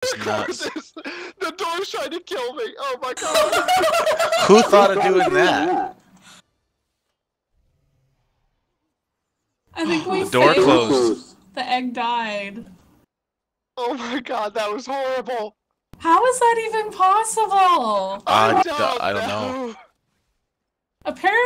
The door's trying to kill me. Oh my god. Who thought of doing that? I think we The door closed. The egg died. oh my god, that was horrible. How is that even possible? I, don't I don't know. know. Apparently.